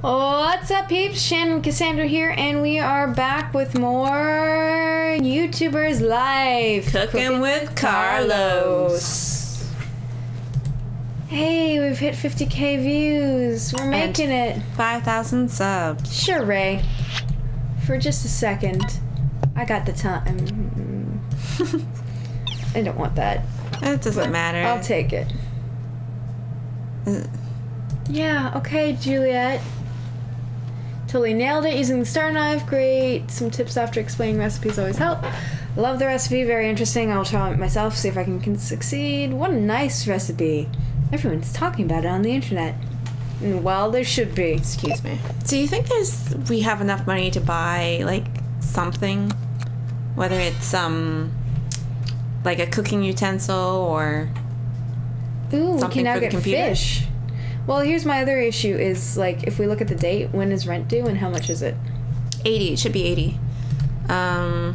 What's up, peeps? Shannon Cassandra here, and we are back with more Youtubers Life. Cooking with Carlos. Hey, we've hit 50k views. We're making it. 5,000 subs. Sure, Ray. For just a second. I got the time. Mm, mm, mm. I don't want that. It doesn't matter. I'll take it. Uh, Yeah, okay, Juliet. Totally nailed it using the star knife. Great. Some tips after explaining recipes always help. Love the recipe. Very interesting. I'll try it myself, see if I can, can succeed. What a nice recipe. Everyone's talking about it on the internet. Mm, Well, there should be. Excuse me. Do you think there's we have enough money to buy like something, whether it's um like a cooking utensil or Ooh, we Something can now for the get computer? fish. Well, here's my other issue is like if we look at the date, when is rent due and how much is it? 80? It should be 80. Um,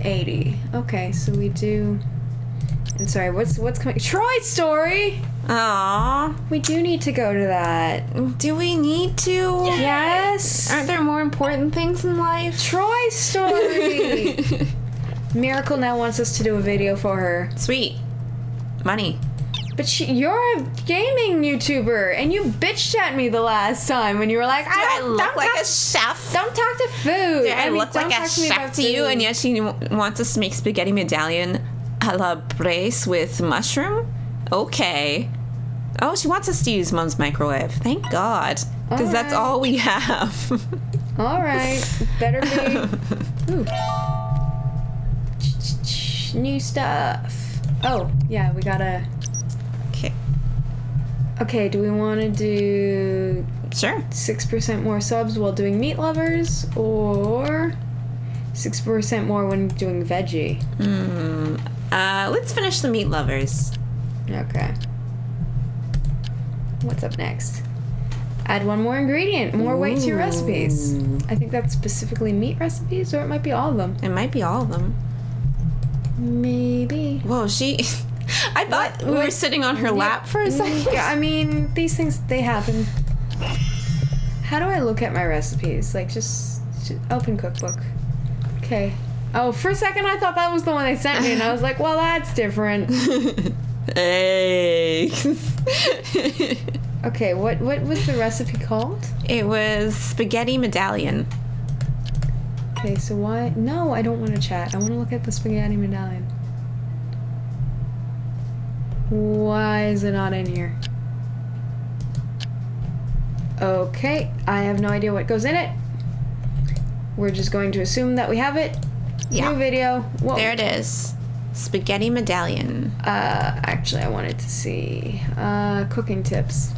80. Okay, so we do I'm sorry, what's what's coming? Troy story. aw, We do need to go to that. do we need to? Yes. Aren't there more important things in life? Troy story. Miracle now wants us to do a video for her. Sweet. Money. But she, you're a gaming YouTuber, and you bitched at me the last time when you were like, I I, don't, look don't like talk, a chef? don't talk to food. Do I, mean, look like a to chef to you? And yet she wants us to make spaghetti medallion a la brace with mushroom? Okay. Oh, she wants us to use mom's microwave. Thank God. Because that's all we have. All right, better be. Ooh. New stuff. Oh, yeah, we gotta. Okay. Do we want to do Sure. 6% more subs while doing meat lovers or 6% more when doing veggie? Hmm. Uh, let's finish the meat lovers. Okay. What's up next? Add one more ingredient, more weight to your recipes. I think that's specifically meat recipes, or it might be all of them. It might be all of them. Maybe. Whoa, she. I thought What- we were sitting on her lap for a mm, second. Yeah, I mean, these things, they happen. How do I look at my recipes? Like, just, just open cookbook. Okay. Oh, for a second I thought that was the one they sent me, and I was like, well, that's different. Eggs. Okay, what what was the recipe called? it was spaghetti medallion. Okay, so why? No, I don't want to chat. I want to look at the spaghetti medallion. Why is it not in here? Okay, I have no idea what goes in it. We're just going to assume that we have it. Yeah. New video. Whoa. There it is. Spaghetti medallion. Uh, actually, I wanted to see uh, cooking tips.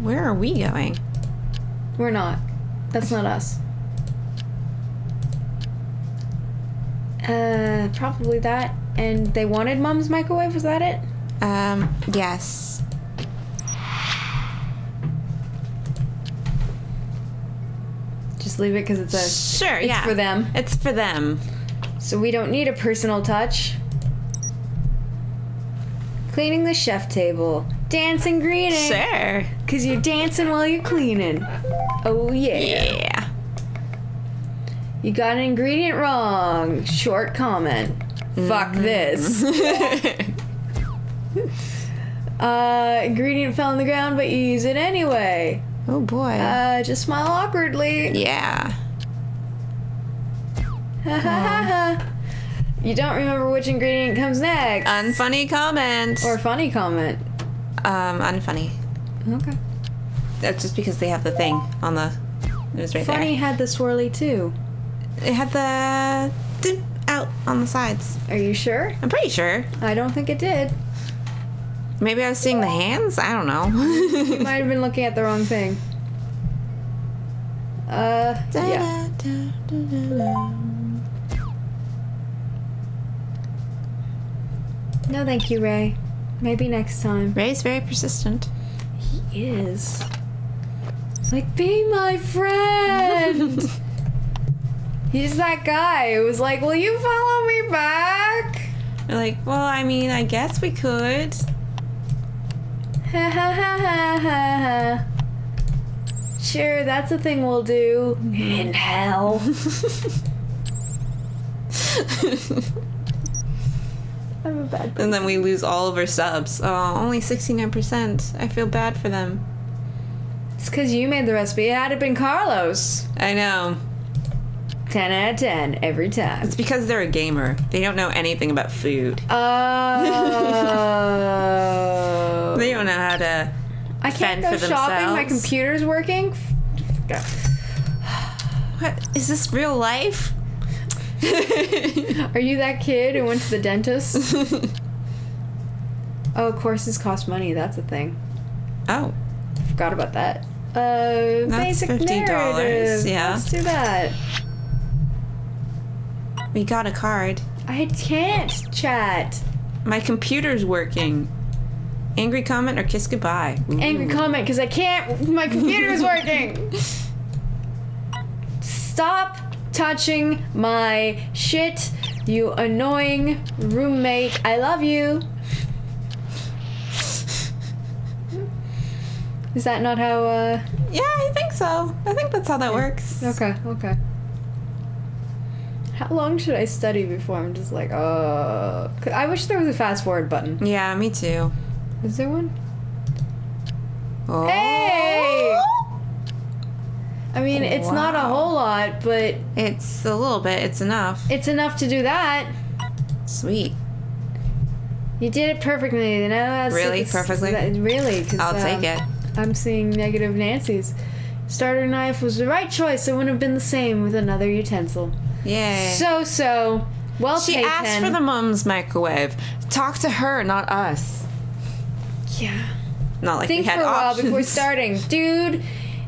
Where are we going? We're not. That's not us. Uh, probably that. And they wanted mom's microwave. Was that it? Um, yes. Just leave it because it's a. Sure, It's yeah. for them. It's for them. So we don't need a personal touch. Cleaning the chef table. Dancing greeting. Sure. Cause you're dancing while you're cleaning. Oh yeah. Yeah. You got an ingredient wrong. Short comment. Fuck Mm-hmm. this. uh, ingredient fell on the ground, but you use it anyway. oh boy. Uh, just smile awkwardly. yeah. Ha ha ha ha. You don't remember which ingredient comes next. Unfunny comment. or funny comment. um, unfunny. Okay. That's just because they have the thing on the. It was right Funny had the swirly too. It had the dip out on the sides. Are you sure? I'm pretty sure. I don't think it did. Maybe I was seeing the hands. I don't know. You might have been looking at the wrong thing. Uh, yeah. No, thank you, Ray. Maybe next time. Ray's very persistent. He is. It's like, be my friend. He's that guy who was like, will you follow me back? We're like, well, I mean, I guess we could. Ha ha ha ha ha. Sure, that's a thing we'll do. In hell. I'm a bad person. And then we lose all of our subs. Oh, only 69%. I feel bad for them. It's because you made the recipe. It had it been Carlos. I know. 10 out of 10 every time. It's because they're a gamer. They don't know anything about food. Oh. They don't know how to. I can't go shopping. My computer's working. What? Is this real life? Are you that kid who went to the dentist? oh, courses cost money. That's a thing. oh, Forgot about that. Uh, That's basic $50, narrative. yeah. Let's do that. We got a card. I can't chat. My computer's working. Angry comment or kiss goodbye. Ooh. Angry comment because I can't. My computer's working. Stop touching my shit, you annoying roommate. I love you. Is that not how? uh... Yeah, I think so. I think that's how that works. Okay, okay. How long should I study before I'm just like, uh. I wish there was a fast forward button. Yeah, me too. Is there one? Oh. Hey! I mean, it's not a whole lot, but It's a little bit. It's enough. it's enough to do that. Sweet. You did it perfectly. You know, that's Really? it's- Perfectly? that- really? Cause, I'll um, take it. I'm seeing negative Nancy's. Starter knife was the right choice. It wouldn't have been the same with another utensil. Yay. So so. Well, she paid, asked for the mom's microwave. Talk to her, not us. Yeah. Not like Think we had for a while options. before starting, dude.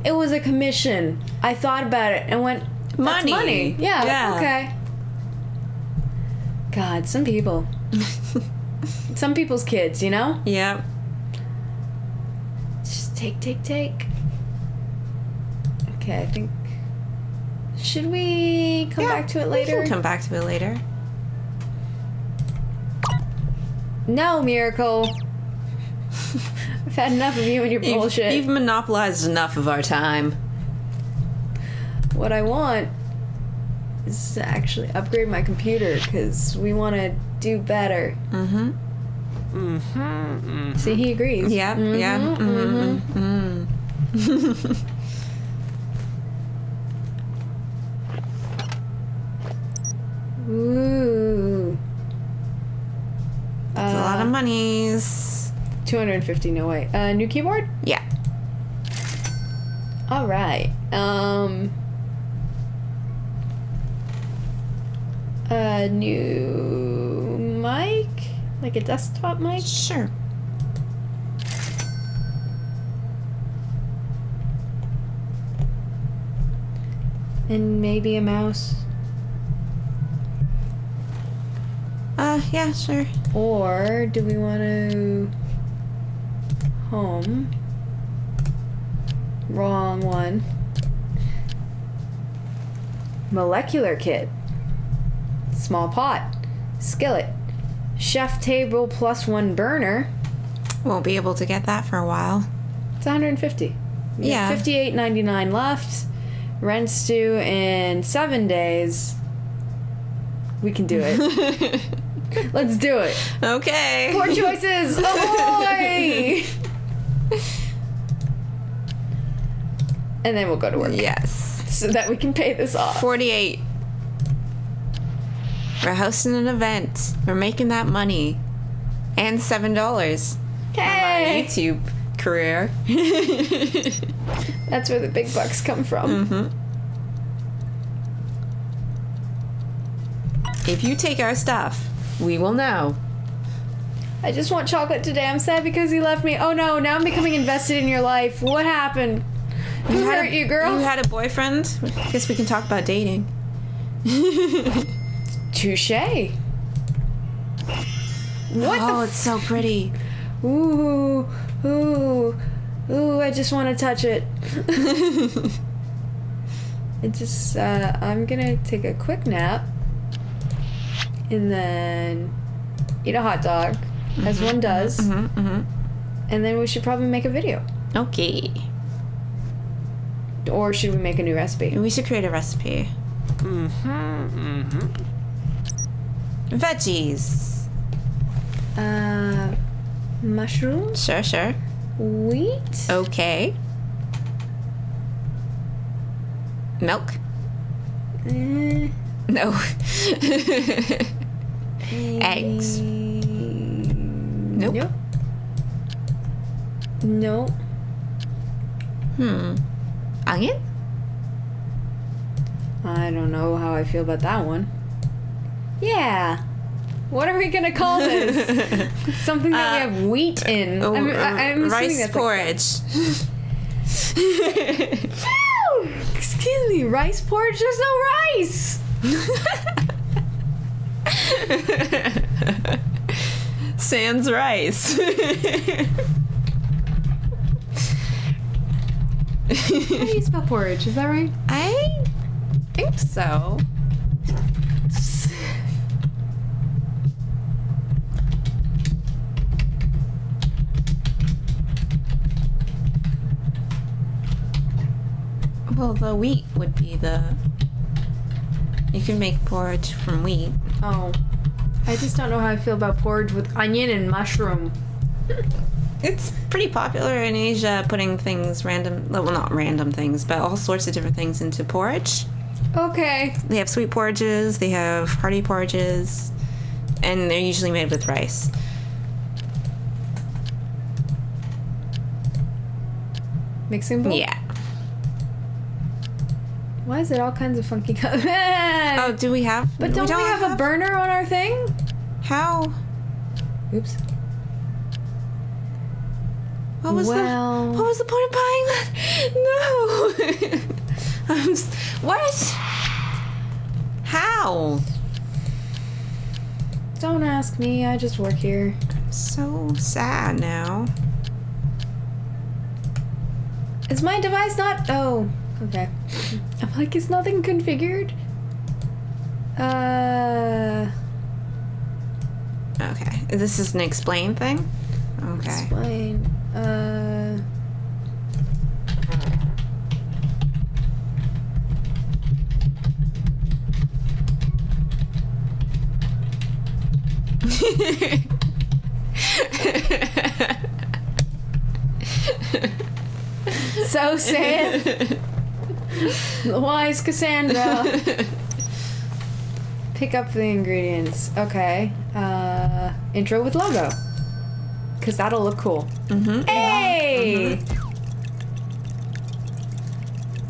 It was a commission. I thought about it and went, Money. money. Yeah. Yeah. Okay. God, some people. some people's kids, you know? Yeah. Just take, take, take. Okay, I think. Should we come Yeah, back to it later? We can come back to it later. no, Miracle. I've had enough of you and your You've- bullshit. You've, monopolized enough of our time. What I want is to actually upgrade my computer because we want to do better. Mm-hmm. Mm-hmm. See, he agrees. Yep. Yeah. Mhm, mhm. Mm-hmm. Mm. Ooh. It's a lot of monies. 250, no way. Uh, new keyboard? Yeah. All right. Um. A new mic, like a desktop mic. Sure. and maybe a mouse. Yeah, sure. Or do we want to home? Wrong one. Molecular kit. Small pot. Skillet. Chef table plus one burner. Won't be able to get that for a while. It's 150. We Yeah. 58.99 left. Rent's due in seven days. We can do it. Let's do it. okay. Poor choices. Ahoy! and then we'll go to work yes. so that we can pay this off. 48. We're hosting an event. We're making that money. And $7 from our Hey! YouTube career. That's where the big bucks come from. hmm If you take our stuff, we will know. I just want chocolate today. I'm sad because he left me. Oh no, now I'm becoming invested in your life. What happened? Who had hurt a- you, girl? You had a boyfriend? I guess we can talk about dating. Touche. What oh, the it's so pretty. Ooh, ooh, ooh, I just want to touch it. it just, uh, I'm gonna take a quick nap and then eat a hot dog, as one does, hmm hmm and then we should probably make a video. Okay. Or should we make a new recipe? We should create a recipe. Mm-hmm. Mm-hmm. Veggies. Uh, mushrooms, Sure, sure. wheat, Okay. Milk? Eh, No. Eggs? Nope. Nope. Nope. Hmm. Onion? I don't know how I feel about that one. Yeah. What are we gonna call this? Something that Uh, we have wheat in. Oh, I'm, I- I'm rice that's like- porridge. Excuse me, rice porridge? There's no rice! Sans rice. How do you spell porridge? Is that right? I think so. Well, the wheat would be the. You can make porridge from wheat. Oh. I just don't know how I feel about porridge with onion and mushroom. It's pretty popular in Asia, putting things random, well, not random things, but all sorts of different things into porridge. Okay. They have sweet porridges, they have hearty porridges, and they're usually made with rice. Mixing bowl? Yeah. Why is it all kinds of funky colors? Oh, do we have? but don't we, have, a burner on our thing? How? Oops. What was Well- the? What was the point of buying that? No. I'm s- what? How? Don't ask me, I just work here. I'm So sad now. Is my device not? Oh, okay. I'm like, is nothing configured? Uh, Okay, this is an explain thing. Okay. explain. Uh, so sad. the wise Cassandra. Pick up the ingredients. Okay. Uh, intro with logo. Cause that'll look cool. mm-hmm. Hey!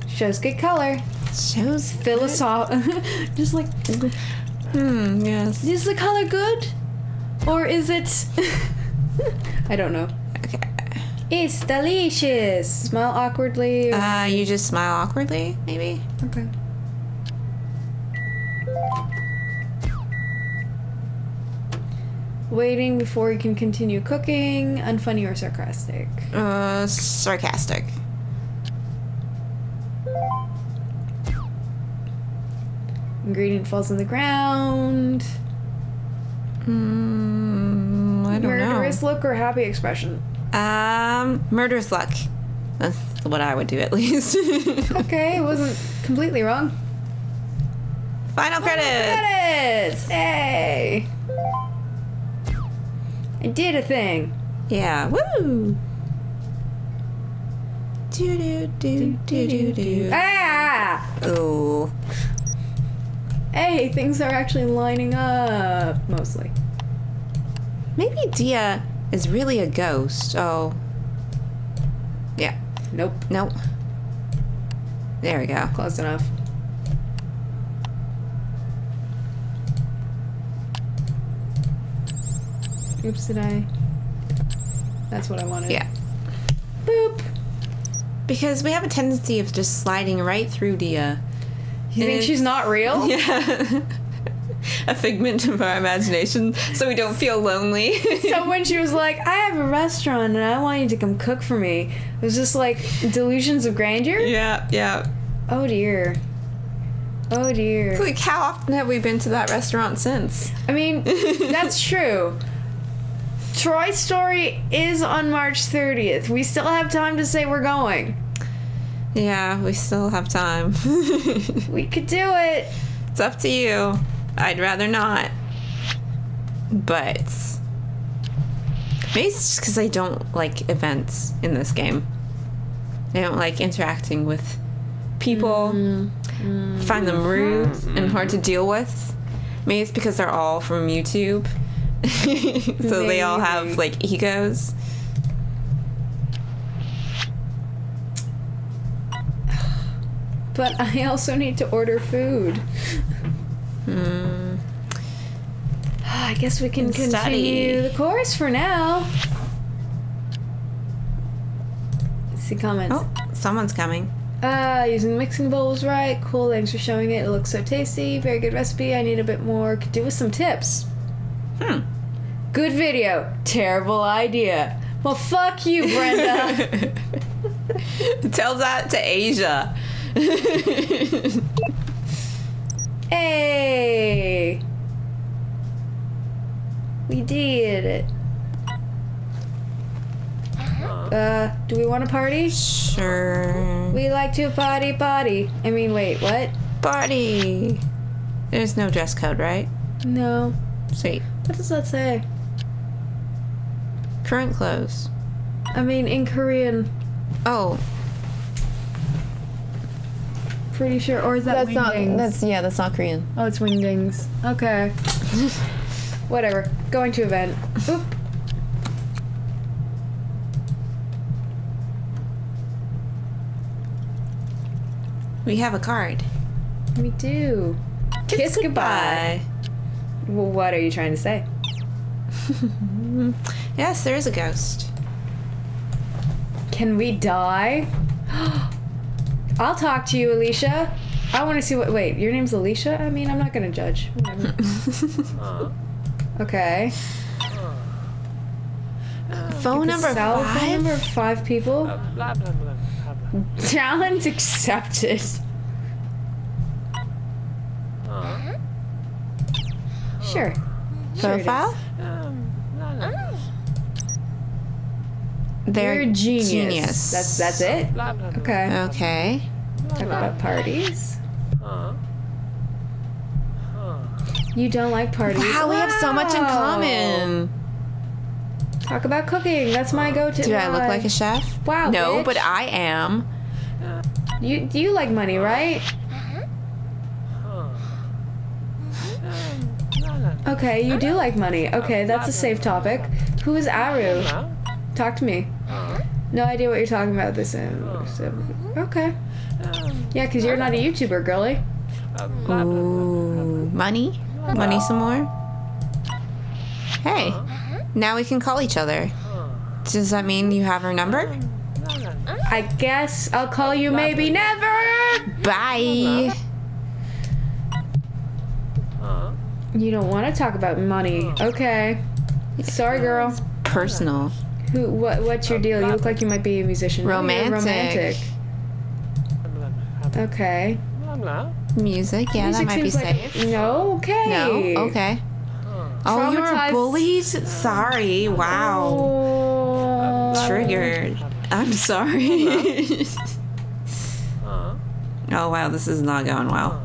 Shows good color. Shows Philosoph. Just like, Hmm. Yes. is the color good? Or is it. I don't know. It's delicious. Smile awkwardly. Uh, you just smile awkwardly, maybe. okay. Waiting before you can continue cooking. Unfunny or sarcastic. Uh, sarcastic. Ingredient falls on the ground. Hmm. I don't know. Murderous look or happy expression. Um, murderous luck. That's what I would do at least. Okay, it wasn't completely wrong. Final credit. Credits! Hey! I did a thing. Yeah. Woo. Do do do do do do. Ah! Oh. Hey, things are actually lining up. Mostly. Maybe Diya is really a ghost. Oh. Yeah. Nope. Nope. There we go. Close enough. Oops, did I? That's what I wanted. Yeah. Boop. Because we have a tendency of just sliding right through Diya. You think she's not real? Yeah. A figment of our imagination so we don't feel lonely. So when she was like, I have a restaurant and I want you to come cook for me, it was just like delusions of grandeur? yeah, yeah. Oh dear. Oh dear. Like, how often have we been to that restaurant since? I mean, that's true. Troy Story is on March 30th. We still have time to say we're going. Yeah, we still have time. We could do it. it's up to you. I'd rather not. But maybe it's just because I don't like events in this game. I don't like interacting with people. Mm-hmm. Find them mm-hmm. rude and hard to mm-hmm. deal with. Maybe it's because they're all from YouTube. so they all have like egos. But I also need to order food. Hmm. I guess we can continue study. the course for now. Let's see comments. Oh, someone's coming. Uh, using the mixing bowl was right. Cool, thanks for showing it. It looks so tasty. Very good recipe. I need a bit more. Could do with some tips. Hmm. Good video. Terrible idea. Well, fuck you, Brenda. Tell that to Asia. hey! We did it. Uh, do we want to party? sure. We like to party, party. I mean, wait, what? Party. There's no dress code, right? No. Sweet. What does that say? Current clothes. I mean, in Korean, Oh, pretty sure. Or is that wingdings? not that's yeah, that's not Korean. Oh, it's wingdings. Okay. Whatever. Going to event. Oop. We have a card. We do. Kiss goodbye. Well, what are you trying to say? Yes, there is a ghost. Can we die? I'll talk to you, Alicia. I want to see what. Wait, your name's Alicia? I mean, I'm not gonna judge. Whatever. okay. Phone number Cell five. phone number five people. Blah, blah, blah, blah, blah. Challenge accepted. Sure. Sure it is. Profile. Um, blah, blah, blah. They're You're a genius. genius. That's that's it. Okay. Okay. Talk about parties. Huh? Huh. You don't like parties. Wow, we have so much in common. Talk about cooking. That's my go-to. Do I look like a chef? Wow, No, bitch. but I am. You do you like money, right? Okay, you do like money. Okay, that's a safe topic. Who is Aru? Talk to me. No idea what you're talking about. This. Okay. Um, Yeah, because you're not a YouTuber, girly. Ooh, money? Money some more? Hey, uh-huh. now we can call each other. Does that mean you have her number? I guess I'll call you maybe never. Bye. You don't want to talk about money. Okay. Sorry, girl. Personal. Who? What? What's your deal? You look like you might be a musician. Romantic. romantic. Okay. Music, yeah, Music that might be seems like- safe. No. Okay. No? Okay. Oh, you were bullied? Sorry. Wow. Oh. Triggered. I'm sorry. Oh, wow, this is not going well.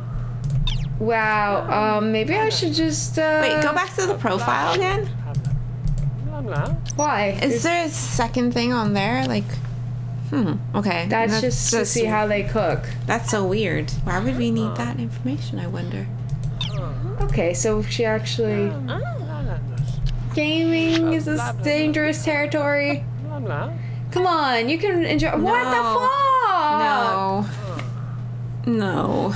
Wow. Um. Maybe I should just. Uh, Wait, go back to the profile again. Why? Is there a second thing on there? Like, hmm, okay. That's, just to see how they cook. That's so weird. Why would we need that information, I wonder? Okay, so she actually. Blah, blah, blah. Gaming is this dangerous territory. Blah, blah. Come on, you can enjoy. What the fuck? No. No.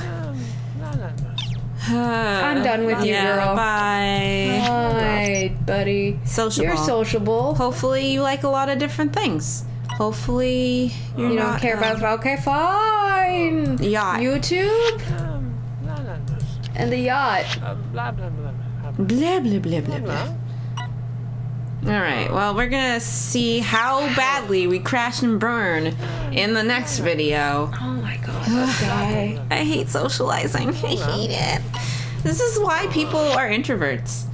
I'm done with you, yeah, girl. Bye. Alright, buddy. Sociable. You're sociable. Hopefully, you like a lot of different things. Hopefully, you're not don't care um, about. Okay, fine. yacht. YouTube Um, and the yacht. Uh, blah, blah, blah, blah. Blah blah blah blah blah. Blah. All right. Well, we're gonna see how badly we crash and burn in the next video. Oh my god, this guy. I hate socializing. I hate it. This is why people are introverts.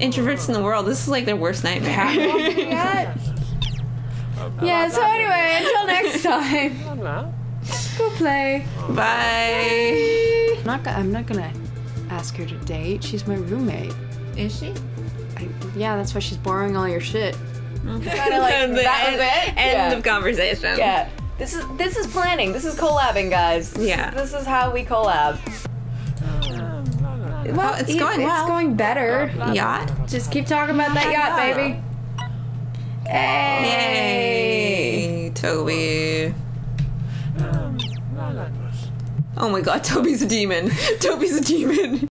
Introverts in the world, this is like their worst nightmare. Yet? Yeah, so anyway, until next time, Blah, blah. go play. Bye. I'm not, I'm not gonna ask her to date. She's my roommate. Is she? I, yeah, that's why she's borrowing all your shit. Mm-hmm. Kinda like, the that was end, it? end Yeah. of conversation. Yeah. This is this is planning. This is collabing, guys. Yeah. This is how we collab. Um, well, it's he- going It's well. going better. Yacht? Just keep talking about that yacht, baby. Hey. Yay, Toby. Um, Blah. Oh my god, Toby's a demon. Toby's a demon.